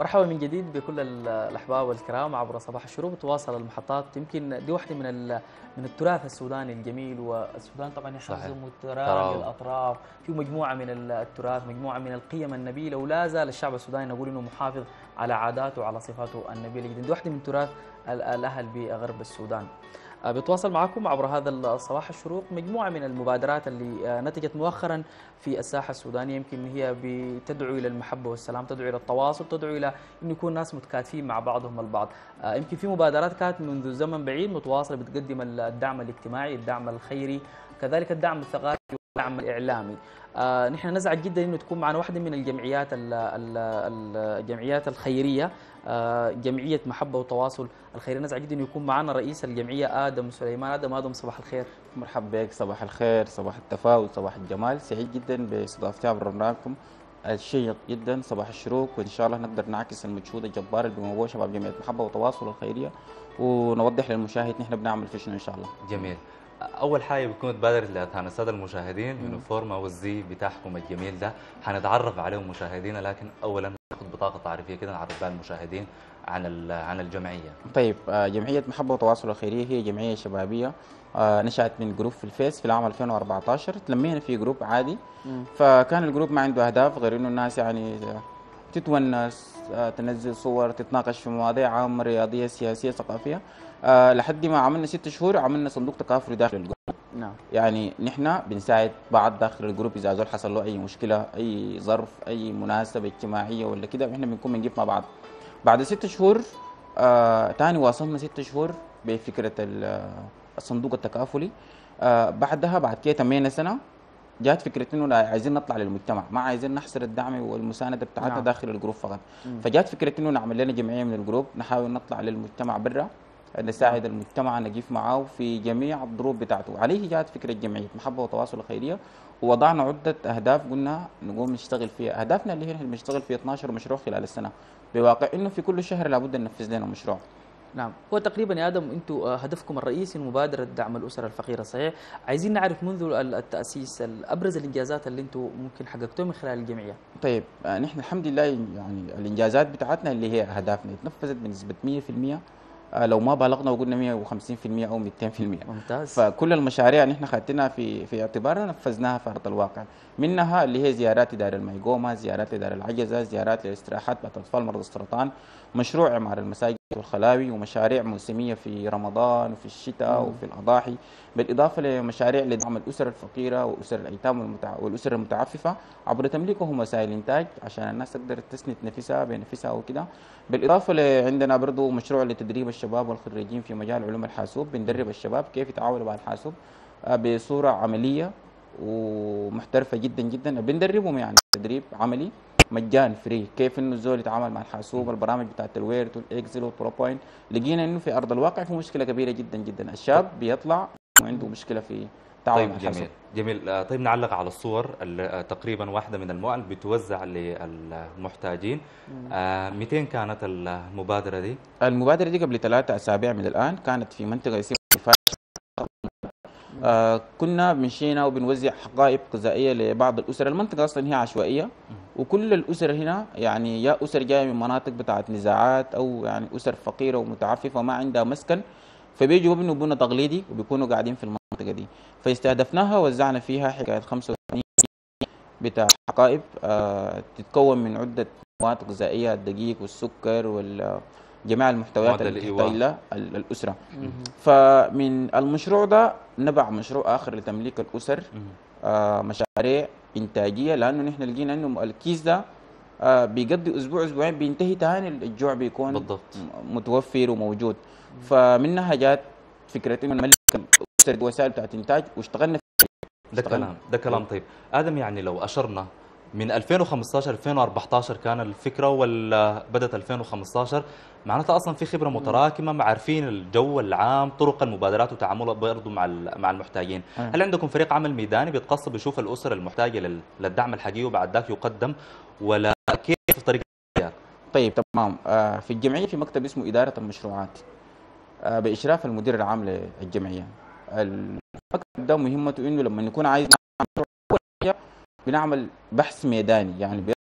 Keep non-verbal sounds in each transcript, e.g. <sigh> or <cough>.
مرحبا من جديد بكل الأحباب والكرام عبر صباح الشروق. تواصل المحطات. يمكن دي واحدة من من التراث السوداني الجميل والسودان طبعا يحظى مترامي الاطراف في مجموعة من التراث مجموعة من القيم النبيلة ولا زال الشعب السوداني نقول إنه محافظ على عاداته وعلى صفاته النبيلة جدا. دي واحدة من تراث الأهل بغرب السودان. بتواصل معكم عبر هذا الصباح الشروق مجموعة من المبادرات اللي آه، نتجت مؤخرا في الساحة السودانية. يمكن هي بتدعو إلى المحبة والسلام تدعو إلى التواصل تدعو إلى أن يكون ناس متكاتفين مع بعضهم البعض. آه، يمكن في مبادرات كانت منذ زمن بعيد متواصلة بتقدم الدعم الاجتماعي الدعم الخيري كذلك الدعم الثقافي. والدعم الإعلامي. آه نحن نزعج جدا إنه تكون معنا واحدة من الجمعيات الجمعيات الخيرية. آه جمعية محبة وتواصل الخيريه نزعج جدا إنه يكون معنا رئيس الجمعية آدم سليمان. آدم آدم صباح الخير. مرحبا بك. صباح الخير صباح التفاؤل صباح الجمال. سعيد جدا باستضافتي عبر برنامجكم الشيق جدا. صباح الشروق وإن شاء الله نقدر نعكس المجهود الجبار اللي بيموه شباب جمعية محبة وتواصل الخيرية. ونوضح للمشاهد نحن بنعمل في شنو إن شاء الله. جميل. أول حاجة بتكون تبادر لاذهان الساده المشاهدين يونيفورم أو الزي بتاعكم الجميل ده. حنتعرف عليهم مشاهدينا لكن اولا ناخذ بطاقة تعريفية كده نعرف بها المشاهدين عن عن الجمعية. طيب آه، جمعية محبة وتواصل الخيرية هي جمعية شبابية آه، نشأت من group في ال Face في العام 2014 تلمينا في group عادي. فكان ال group ما عنده أهداف غير إنه الناس يعني تتونس آه، تنزل صور تتناقش في مواضيع عامة رياضية سياسية ثقافية. أه لحد ما عملنا ست شهور عملنا صندوق تكافلي داخل ال group. نعم. يعني نحن بنساعد بعض داخل ال group إذا زول حصل له أي مشكلة أي ظرف أي مناسبة اجتماعية ولا كده إحنا بنكون بنجيب مع بعض. بعد ست شهور آه تاني واصلنا ست شهور بفكرة الصندوق التكافلي. آه بعدها بعد كده تمينا سنة جات فكرة إنه عايزين نطلع للمجتمع ما عايزين نحصر الدعم والمساندة بتاعتنا نعم. داخل ال group فقط. مم. فجات فكرة إنه نعمل لنا جمعية من ال group نحاول نطلع للمجتمع برا. نساعد المجتمع نقف معه في جميع الظروف بتاعته. عليه جاءت فكرة جمعية محبة وتواصل الخيرية ووضعنا عدة أهداف قلنا نقوم نشتغل فيها. أهدافنا اللي هي بنشتغل في 12 مشروع خلال السنة. بواقع إنه في كل شهر لابد ننفذ لنا مشروع. نعم. هو تقريبا يا آدم أنتم آه، هدفكم الرئيسي مبادرة دعم الأسر الفقيرة صحيح؟ عايزين نعرف منذ التأسيس أبرز الإنجازات اللي أنتم ممكن حققتوها من خلال الجمعية. طيب آه، نحن الحمد لله يعني الإنجازات بتاعتنا اللي هي أهدافنا. اتنفذت بنسبة 100% آه، لو ما بالغنا وقلنا 150% أو 200% ممتاز. فكل المشاريع اللي إحنا خدتنا في في اعتبارنا نفذناها في أرض الواقع. منها اللي هي زيارات دار الميقومة زيارات دار العجزة زيارات للاستراحات بتاعت أطفال مرضى السرطان مشروع عمار المساجد. والخلاوي ومشاريع موسمية في رمضان وفي الشتاء مم. وفي الأضاحي بالإضافة لمشاريع لدعم الأسر الفقيرة وأسر الأيتام والمتع... والأسر المتعففة عبر تمليكهم وسائل إنتاج عشان الناس تقدر تسند نفسها بنفسها وكده بالإضافة لعندنا برضه مشروع لتدريب الشباب والخريجين في مجال علوم الحاسوب بندرب الشباب كيف يتعاملوا مع الحاسوب آه، بصورة عملية ومحترفة جدا جدا بندربهم يعني تدريب عملي مجان free كيف إنه الزول يتعامل مع الحاسوب البرامج بتاعت ال Word وال Excel وال PowerPoint لقينا إنه في أرض الواقع في مشكلة كبيرة جدا جدا. الشاب بيطلع وعنده مشكلة في تعامل طيب مع الحاسوب. جميل. جميل آه، طيب نعلق على الصور آه، تقريبا واحدة من المؤن بتوزع للمحتاجين. 200 آه، كانت المبادرة دي؟ المبادرة دي قبل ثلاثة أسابيع من الآن كانت في منطقة اسمها آه كنا مشينا وبنوزع حقائب غذائية لبعض الأسر. المنطقة أصلا هي عشوائية. وكل الأسر هنا يعني يا أسر جاية من مناطق بتاعت نزاعات أو يعني أسر فقيرة ومتعففة وما عندها مسكن فبيجوا بيبنوا بنى تقليدي وبيكونوا قاعدين في المنطقة دي. فاستهدفناها وزعنا فيها حكاية 85 بتاع حقائب آه تتكون من عدة مواد غذائية الدقيق والسكر وال جميع المحتويات اللي الأسرة. فمن المشروع ده نبع مشروع آخر لتمليك الأسر آه مشاريع إنتاجية لأنه نحن لقينا إنه الكيس ده آه بيقضي أسبوع أسبوعين بينتهي تاني الجوع بيكون بالضبط. متوفر وموجود. فمنها جات فكرة إنه نملك وسائل بتاعت إنتاج واشتغلنا ده كلام ده كلام طيب. آدم يعني لو أشرنا من 2015 2014 كان الفكرة ولا بدأت 2015 معناتها أصلا في خبرة متراكمة عارفين الجو العام طرق المبادرات وتعاملها برضه مع مع المحتاجين. هل عندكم فريق عمل ميداني بيتقصد يشوف الأسر المحتاجة للدعم الحقيقي وبعد ذاك يقدم ولا كيف طريقة طيب تمام. آه، في الجمعية في مكتب اسمه إدارة المشروعات. آه، بإشراف المدير العام للجمعية. المكتب ده مهمته إنه لما يكون عايز بنعمل بحث ميداني يعني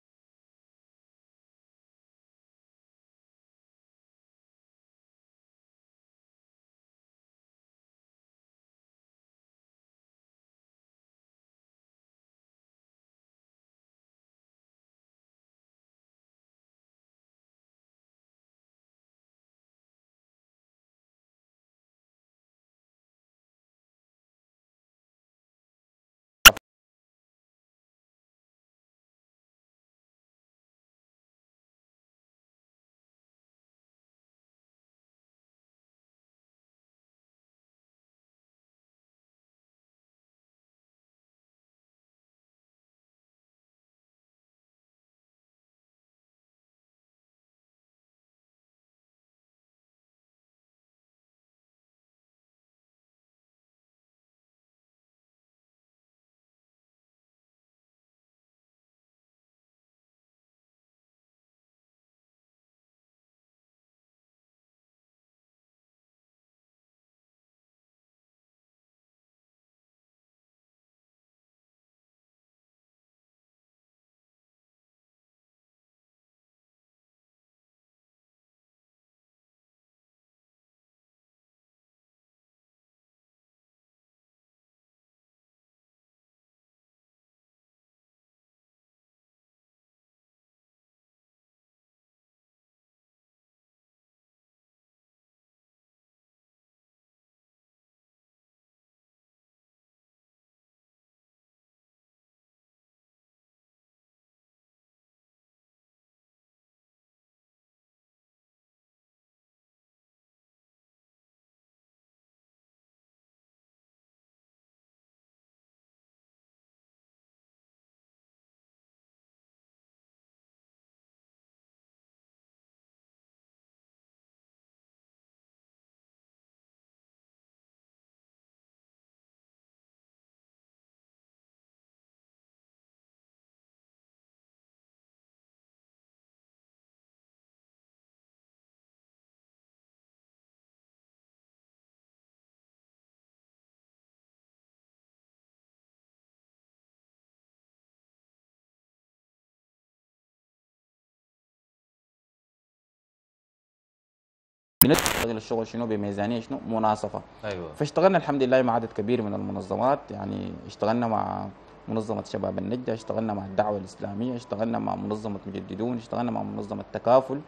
بنشتغل الشغل شنو بميزانية شنو؟ مناصفة. أيوه. فاشتغلنا الحمد لله مع عدد كبير من المنظمات يعني اشتغلنا مع منظمة شباب النجدة اشتغلنا مع الدعوة الإسلامية اشتغلنا مع منظمة مجددون اشتغلنا مع منظمة تكافل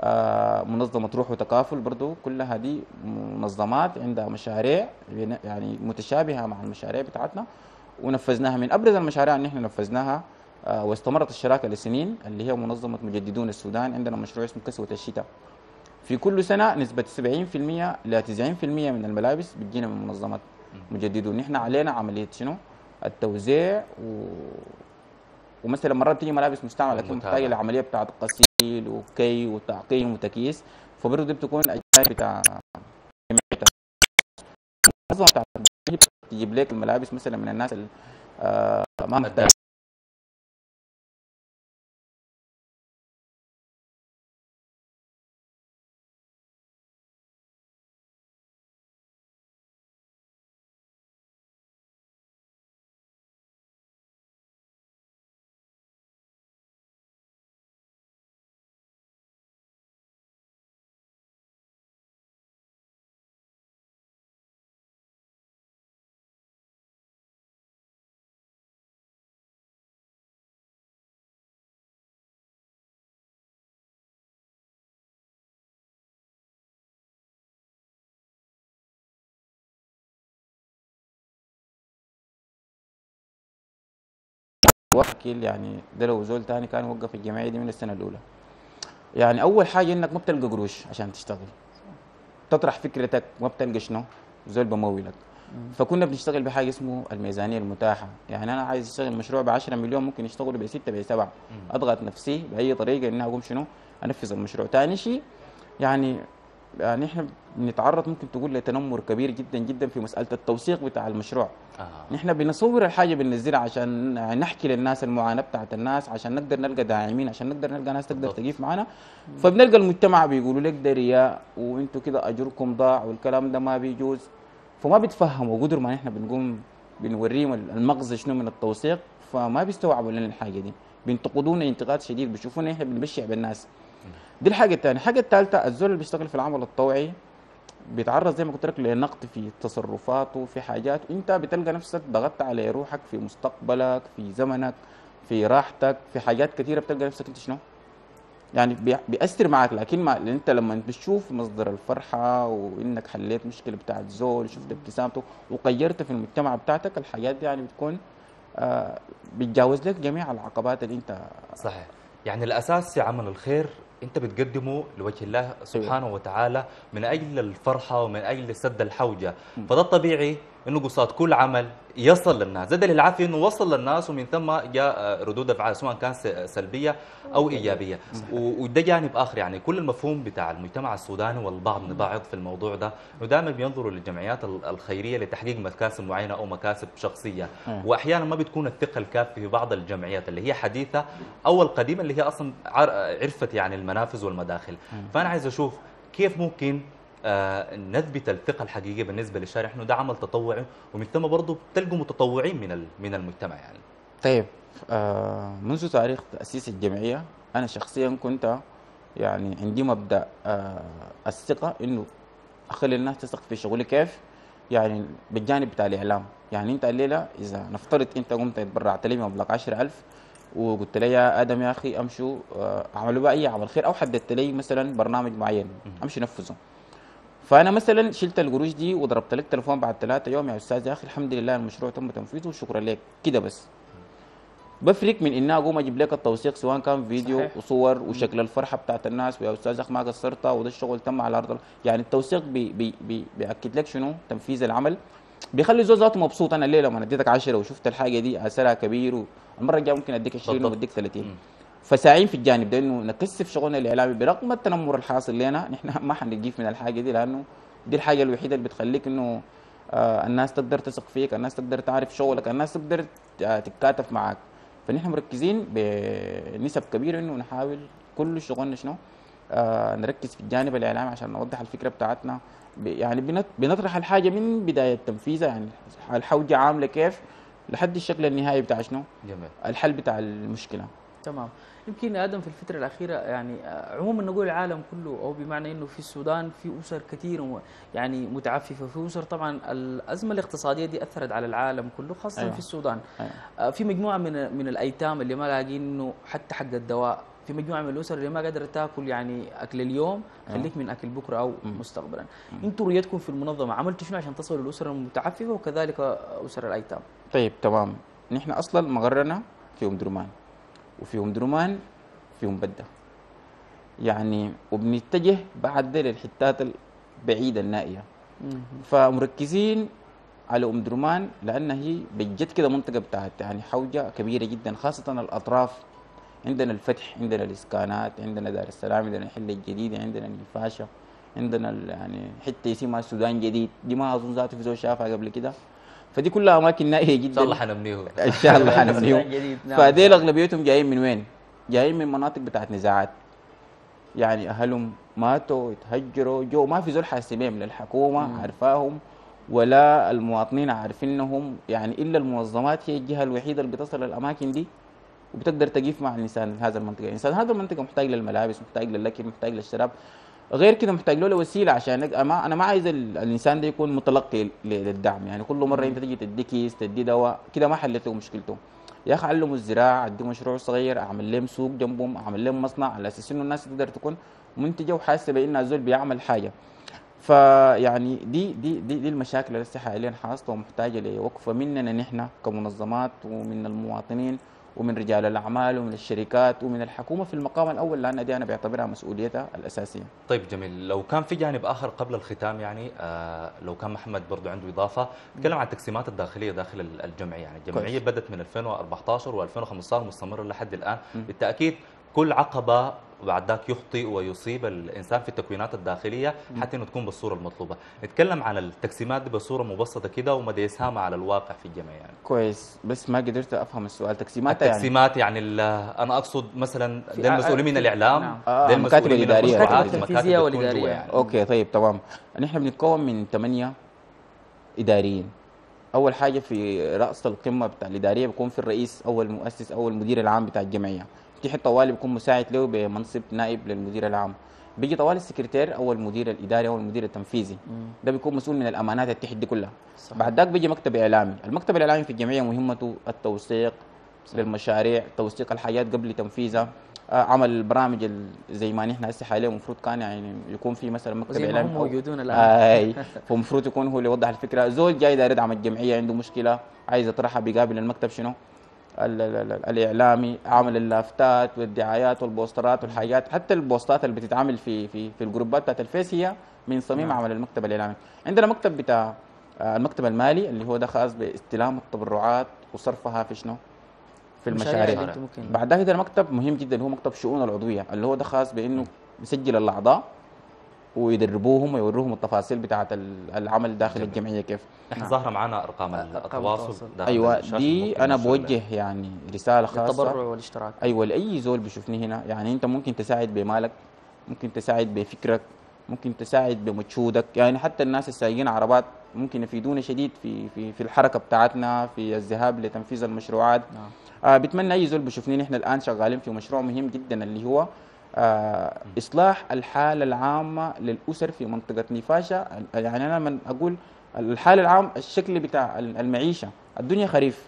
آه، منظمة روح وتكافل برضو. كل هذه منظمات عندها مشاريع يعني متشابهة مع المشاريع بتاعتنا ونفذناها من أبرز المشاريع اللي إحنا نفذناها آه، واستمرت الشراكة لسنين اللي هي منظمة مجددون السودان. عندنا مشروع اسمه كسوة الشتاء. في كل سنة نسبة 70% ل 90% من الملابس بتجينا من منظمات مجددون نحن علينا عملية شنو؟ التوزيع و... ومثلا مرات تيجي ملابس مستعملة لكن محتاجه لعمليه بتاعت غسيل وكي وتعقيم وتكييس. فبرضه دي بتكون أجزاء بتاع تجيب لك الملابس مثلا من الناس اللي آه ما محتاج وكيل يعني ده لو زول تاني كان وقف الجمعية دي من السنة الأولى. يعني أول حاجة إنك ما بتلقى قروش عشان تشتغل. تطرح فكرتك ما بتلقى شنو؟ زول بمولك فكنا بنشتغل بحاجة اسمه الميزانية المتاحة. يعني أنا عايز أشتغل مشروع ب 10 مليون ممكن يشتغل ب 6 ب 7 أضغط نفسي بأي طريقة اني أقوم شنو؟ أنفذ المشروع. ثاني شيء يعني يعني إحنا بنتعرض ممكن تقول لتنمر كبير جدا جدا في مسألة التوثيق بتاع المشروع. آه. نحن بنصور الحاجة بننزلها عشان نحكي للناس المعاناة بتاعت الناس عشان نقدر نلقى داعمين عشان نقدر نلقى ناس تقدر تقيف معنا فبنلقى المجتمع بيقولوا لك ده رياء وأنتم كده أجركم ضاع والكلام ده ما بيجوز. فما بيتفهموا قدر ما نحن بنقوم بنوريهم المغزى شنو من التوثيق فما بيستوعبوا لنا الحاجة دي. بينتقدونا انتقاد شديد بيشوفونا إحنا بنمشي بالناس. دي الحاجة الثانية الحاجة الثالثه الزول اللي بيشتغل في العمل الطوعي بيتعرض زي ما قلت لك لنقد في تصرفاته في حاجات انت بتلقى نفسك ضغطت على روحك في مستقبلك في زمنك في راحتك في حاجات كثيره بتلقى نفسك. انت شنو؟ يعني بيأثر معك لكن ما انت لما بتشوف مصدر الفرحة وإنك حليت مشكلة بتاعت زول شفت ابتسامته وغيرت في المجتمع بتاعتك الحاجات دي يعني بتكون آه بتجاوز لك جميع العقبات اللي انت صحيح. يعني الأساس في عمل الخير انت بتقدمه لوجه الله سبحانه وتعالى من أجل الفرحة ومن أجل سد الحوجة. فده الطبيعي إنه قصاد كل عمل يصل للناس. زاد العافيه إنه وصل للناس ومن ثم جاء ردود أفعال سواء كانت سلبية أو إيجابية. وده جانب آخر يعني كل المفهوم بتاع المجتمع السوداني والبعض من بعض في الموضوع ده إنه دائما بينظروا للجمعيات الخيرية لتحقيق مكاسب معينة أو مكاسب شخصية. واحيانا ما بتكون الثقة الكافية في بعض الجمعيات اللي هي حديثة أو القديمة اللي هي أصلا عرفت يعني المنافذ والمداخل. فأنا عايز أشوف كيف ممكن آه نثبت الثقة الحقيقية بالنسبة للشارع. انه ده عمل تطوعي ومن ثم برضه تلقوا متطوعين من من المجتمع يعني. طيب آه منذ تاريخ تأسيس الجمعية أنا شخصيا كنت يعني عندي مبدأ آه الثقة إنه أخلي الناس تثق في شغلي. كيف؟ يعني بالجانب بتاع الإعلام. يعني أنت الليلة إذا نفترض أنت قمت تبرعت لي مبلغ 10000 وقلت لي يا آدم يا أخي أمشوا آه، أعملوا بقى اي عمل خير أو حددت لي مثلا برنامج معين أمشي نفذه. فأنا مثلا شلت القروش دي وضربت لك تليفون بعد ثلاثة يوم يا أستاذ يا أخي الحمد لله المشروع تم تنفيذه وشكرا لك. كده بس. بفرق من إني أقوم أجيب لك التوثيق سواء كان فيديو صحيح. وصور وشكل الفرحة بتاعت الناس ويا أستاذ أخ ما قصرت وده الشغل تم على أرض يعني التوثيق بي بي بي بيأكد لك شنو؟ تنفيذ العمل. بيخلي زول ذاته مبسوط. أنا الليلة لما أديتك 10 وشفت الحاجة دي؟ اثرها كبير والمرة الجاية ممكن أديك 20 وأديك 30 فساعين في الجانب ده إنه نكثف شغلنا الإعلامي برغم التنمر الحاصل لنا. <laughs> نحن ما حنجيف من الحاجة دي لأنه دي الحاجة الوحيدة اللي بتخليك إنه آه الناس تقدر تثق فيك الناس تقدر تعرف شغلك الناس تقدر تتكاتف معك فنحن مركزين بنسب كبيرة إنه نحاول كل شغلنا شنو آه نركز في الجانب الإعلامي عشان نوضح الفكرة بتاعتنا. يعني بنطرح الحاجة من بداية تنفيذها يعني الحوجة عاملة كيف لحد الشكل النهائي بتاع شنو؟ جميل. الحل بتاع المشكلة. تمام. يمكن آدم في الفترة الأخيرة يعني آه، عموما نقول العالم كله أو بمعنى إنه في السودان في أسر كثير يعني متعففة. في أسر طبعا الأزمة الاقتصادية دي أثرت على العالم كله خاصه أيوة. في السودان. أيوة. آه، في مجموعة من من الأيتام اللي ما لاقين إنه حتى حق الدواء. في مجموعة من الأسر اللي ما قادره تاكل يعني أكل اليوم أيوة. خليك من أكل بكرة أو مستقبلا. أنتم رؤيتكم في المنظمة عملتوا شنو عشان تصلوا للاسر المتعففة وكذلك أسر الأيتام؟ طيب تمام. نحن أصلا مغرنا في أم درمان. وفي ام درمان في ام بدة. يعني وبنتجه بعد دي للحتات البعيدة النائية. فمركزين على أم درمان لانها هي بجد كده منطقة بتاعت يعني حوجة كبيرة جدا خاصة الأطراف. عندنا الفتح عندنا الإسكانات عندنا دار السلام عندنا الحله الجديده عندنا النفاشه عندنا يعني حتة اسمها السودان جديد دي ما أظن ذاته في زول شافها قبل كده. فدي كلها أماكن نائية جدا إن شاء الله حنبنيه إن شاء الله حنبنيه نعم. فديل اغلبيتهم جايين من وين؟ جايين من مناطق بتاعت نزاعات. يعني أهلهم ماتوا يتهجروا جو ما في زول حاسبين من الحكومة. عارفاهم ولا المواطنين عارفينهم. يعني إلا المنظمات هي الجهة الوحيدة اللي بتصل الاماكن دي وبتقدر تقيف مع الإنسان هذا المنطقة، الإنسان هذا المنطقة محتاج للملابس، محتاج للأكل، محتاج للشراب، غير كده محتاج له وسيلة عشان أنا ما عايز الإنسان ده يكون متلقي للدعم. يعني كل مرة أنت تجي تدي كيس تدي دواء كده ما حلت له مشكلته. يا أخي علموا الزراعة ادي مشروع صغير أعمل لهم سوق جنبهم أعمل لهم مصنع على أساس إنه الناس تقدر تكون منتجة وحاسه بانها زول بيعمل حاجة. فيعني دي دي دي, دي المشاكل اللي لسه حاليا حاصلة ومحتاجة لوقفة مننا نحن كمنظمات ومن المواطنين ومن رجال الأعمال ومن الشركات ومن الحكومة في المقام الأول لأن دي أنا بعتبرها مسؤوليتها الأساسية. طيب جميل. لو كان في جانب آخر قبل الختام يعني آه لو كان محمد برضو عنده إضافة نتكلم عن التقسيمات الداخلية داخل الجمعية يعني. الجمعية بدأت من 2014 و2015 مستمرة لحد الآن. بالتأكيد كل عقبة وبعد ذاك يخطئ ويصيب الإنسان في التكوينات الداخلية حتى إنه تكون بالصورة المطلوبة. نتكلم عن التقسيمات دي بصورة مبسطة كده ومدى اسهامها على الواقع في الجمعيه يعني. كويس. بس ما قدرت أفهم السؤال. تقسيمات يعني؟ التقسيمات يعني, أنا أقصد مثلا دي المسؤولين من الإعلام نعم. آه دي المكاتب الاداريه المكاتب والإدارية. يعني. أوكي طيب تمام. نحن بنتكون من ثمانية إداريين. أول حاجة في رأس القمة بتاع الإدارية بيكون في الرئيس أو المؤسس أو المدير العام بتاع الجمعية. تحت طوالي بيكون مساعد له بمنصب نائب للمدير العام. بيجي طوال السكرتير أو المدير الإداري أو المدير التنفيذي. ده بيكون مسؤول من الأمانات اللي تحت دي كلها. صحيح. بعد ذاك بيجي مكتب إعلامي. المكتب الإعلامي في الجمعية مهمته التوثيق. للمشاريع توثيق الحاجات قبل تنفيذها. آه، عمل البرامج زي ما نحن هسه حاليا المفروض كان يعني يكون في مثلا مكتب إعلامي. موجودون الآن. آي. <laughs> فالمفروض يكون هو اللي يوضح الفكرة. زول جاي داير يدعم الجمعية عنده مشكلة عايز يطرحها بيقابل المكتب شنو؟ الإعلامي عمل اللافتات والدعايات والبوسترات والحاجات. حتى البوستات اللي بتتعمل في في في الجروبات بتاعت الفيس هي من صميم نعم. عمل المكتب الإعلامي. عندنا مكتب بتاع آه، المكتب المالي اللي هو ده خاص باستلام التبرعات وصرفها في شنو؟ في المشاريع. بعد ذلك مكتب مهم جدا هو مكتب شؤون العضوية اللي هو ده خاص بإنه يسجل الأعضاء. ويدربوهم ويوروهم التفاصيل بتاعه العمل داخل جميل. الجمعية كيف. إحنا ظاهرة معنا أرقام التواصل. أيوه دي أنا بوجه يعني رسالة خاصة. التبرع والاشتراك. أيوه لأي زول بيشوفني هنا يعني أنت ممكن تساعد بمالك ممكن تساعد بفكرك ممكن تساعد بمجهودك. يعني حتى الناس السايقين عربات ممكن يفيدونا شديد في في في الحركة بتاعتنا في الذهاب لتنفيذ المشروعات. نعم. آه بتمنى أي زول بيشوفني. نحن الآن شغالين في مشروع مهم جدا اللي هو آه إصلاح الحالة العامة للأسر في منطقة نفاشه يعني أنا من أقول الحال العام الشكل بتاع المعيشة. الدنيا خريف.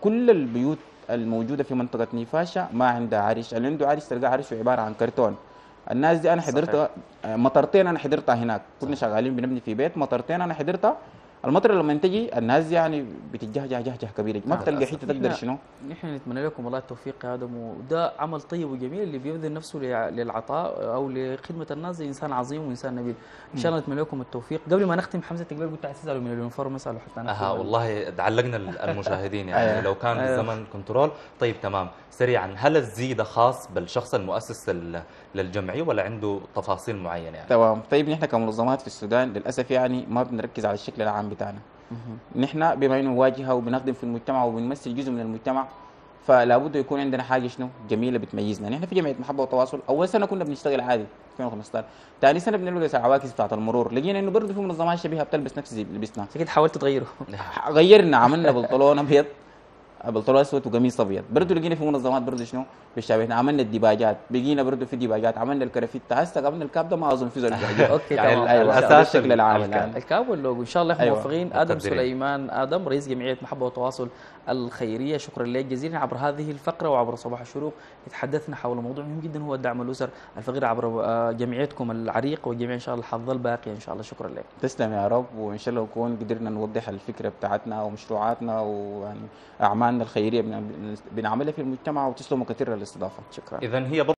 كل البيوت الموجودة في منطقة نفاشه ما عندها عرش اللي عنده عرش تلقى عرشه عبارة عن كرتون. الناس دي أنا حضرتها مطرتين أنا حضرتها هناك. كنا شغالين بنبني في بيت مطرتين أنا حضرتها. المطر لما تجي الناس يعني بتجهجه جهجه كبيره ما بتلقى حتة تقدر شنو؟ نحن نتمنى لكم والله التوفيق يا آدم وده عمل طيب وجميل اللي بيبذل نفسه للعطاء أو لخدمة الناس. زي إنسان عظيم وإنسان نبيل. إن شاء الله نتمنى لكم التوفيق. قبل ما نختم حمزة تقبل قلت عايز تسالوا من ال uniform اساله حتى أنا أها والله علقنا المشاهدين يعني. أيوه. لو كان أيوه. الزمن control طيب تمام. سريعا هل الزي ده خاص بالشخص المؤسس للجمعيه ولا عنده تفاصيل معينة يعني؟ تمام. طيب نحن كمنظمات في السودان للأسف يعني ما بنركز على الشكل العام بتاعنا. نحن بما إنه نحن واجهة وبنخدم في المجتمع وبنمثل جزء من المجتمع فلا بد يكون عندنا حاجة شنو؟ جميلة بتميزنا. نحن في جمعية محبة وتواصل أول سنة كنا بنشتغل عادي 2015 ثاني سنة بنلبس العواكس بتاعت المرور. لقينا إنه برضه في منظمات شبيهة بتلبس نفس اللي لبسنا أكيد حاولت تغيره. <laughs> غيرنا عملنا بنطلون أبيض. بلطو اسود وقميص أبيض. برضه لقينا في منظمات برضه شنو؟ بيشابهنا عملنا الديباجات. بقينا برضه في ديباجات. عملنا الكرافيت. هسه قبل ال cap ده ما أظن في زول <laughs> okay يعني تمام. هذا الشكل العام ال cap. وال logo. إن شاء الله إحنا أيوة. موفقين. آدم. سليمان. آدم رئيس جمعية محبة وتواصل. الخيرية. شكرا لك جزيلا عبر هذه الفقرة وعبر صباح الشروق. تحدثنا حول موضوع مهم جدا هو الدعم الأسر الفقيره عبر آه، جمعيتكم العريق والجمعيه إن شاء الله حظل باقي إن شاء الله. شكرا لك. تسلم يا رب وإن شاء الله نكون قدرنا نوضح الفكرة بتاعتنا ومشروعاتنا ويعني أعمالنا الخيرية بن- بنعملها في المجتمع وتسلموا كثير للاستضافة. اذا هي